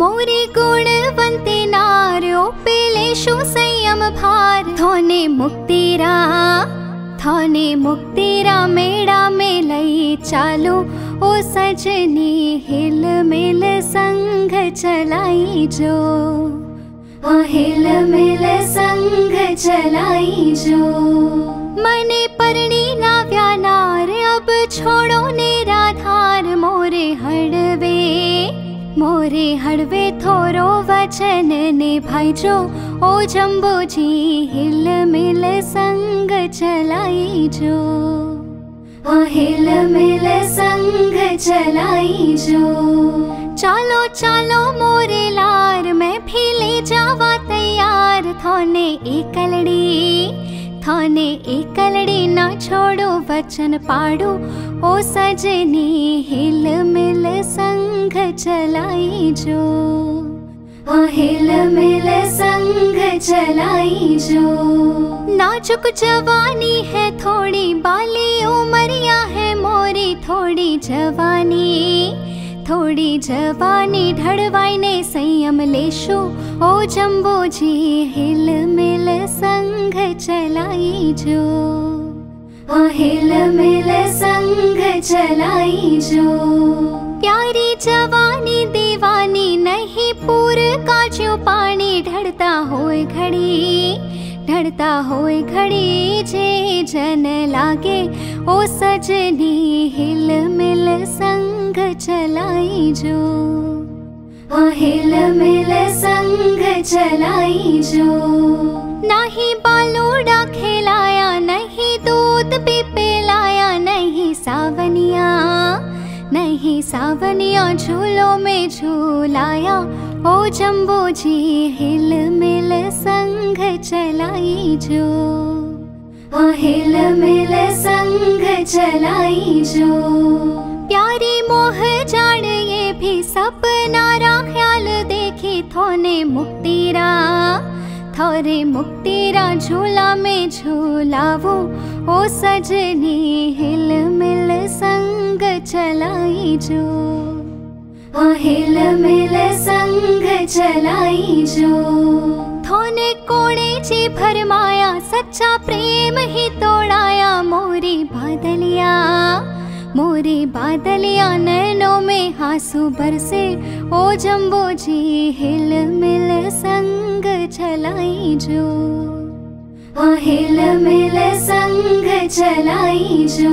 मोरे गुण वन्ते नार्यो पेलेषु संयम भार। थोने मुक्तिरा थोने मुक्तिरा मेडा मेलै चालो। ओ सजनी हिल मिल संघ चलाई जो। हिल मिल संघ चलाई जो। मने परणी ना व्यानार अब छोड़ो निराधार मोरे धार મોરે હળવે થોરો વચન નિભાઈજો ઓ જંબુજી હિલ મિલ સંગ ચલાઈજો આ હિલ મિલ સંગ ચલાઈજો ચાલો ચાલો મોરે લાર મેં ફીલે જાવા તૈયાર થોને એકલડી થાને એકલડી ના છોડો વચન પાડો ओ सजनी, हिल मिल संघ चलाई जो। ओ हिल मिल संघ चलाई जो। नाजुक जवानी है थोड़ी बाली, उमरिया है मोरी, थोड़ी जवानी। थोड़ी जवानी ढड़वाई ने संयम लेशो। ओ जम्बो जी हिल मिल संघ चलाई जो। हिल मिल संग चलाई जो। प्यारी जवानी दीवानी नहीं पूर का जो पानी ढड़ता होए घड़ी ढड़ता होए घड़ी जे जन लागे ओ सजनी हिल मिल संग चलाई जो। हिल मिल संग चलाई जो। नाही बालूड़ा खेलाया नहीं झूलों में झूलाया, ओ जम्बोजी हिल मिल संग चलाई जो। हिल मिल संग चलाई जो। प्यारी मोह जान ये भी सपनारा ख्याल देखी थोने मुक्तिरा थोरे मुक्तिरा झूला में झूलावो, ओ सजनी हिल मिल संग चलाईजो आ हिल मिल संग चलाईजो थोने कोड़े जी भरमाया सच्चा प्रेम ही तोड़ाया। मोरी बादलिया मोरी बादलिया नैनों में आँसू बरसे। ओ जम्बो जी, हिल मिल संग चलाईजो आ हिल मिल संग चलाईजो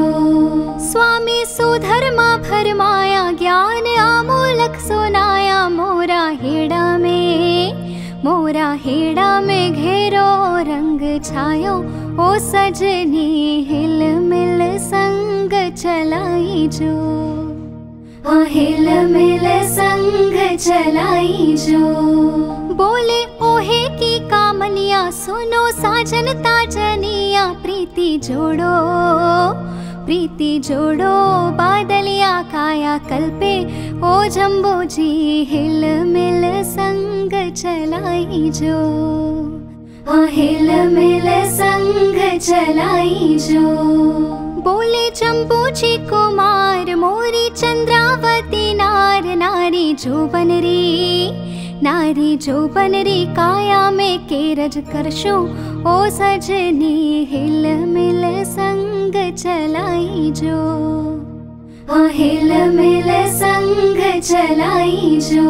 स्वामी सुधर्मा भरमाया ज्ञान आमूलक सुनाया मोरा हेड़ा में। मोरा हेड़ा में घेरो रंग छायो ओ सजनी हिल मिल संग चलाईजो आ हिल मिल संग की कामनिया सुनो साजन ताजनिया, प्रीति जोड़ो प्रीति जोड़ो, बादलिया काया कल्पे, ओ जम्बो जी हिल मिल संग चलाईजो आ हिल मिल संग चलाईजो बोले जम्बू जी कुमार, मोरी चंद्रावती नार नारी जो बनरी नारी जो बनरी काया में केरज करशो, ओ सजनी हिल मिल संग चलाईजो आ हिल मिल संग चलाईजो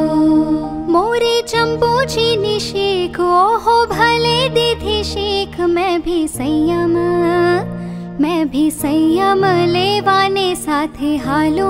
मोरे जम्बू जी निशेख ओहो भले दीधी शेख, मैं भी संयम, मैं भी संयम, लेवाने साथे हालो।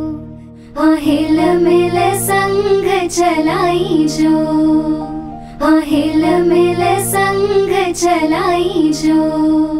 हाँ हिल मिल संग जो हाँ हिल मिल संग चलाई जो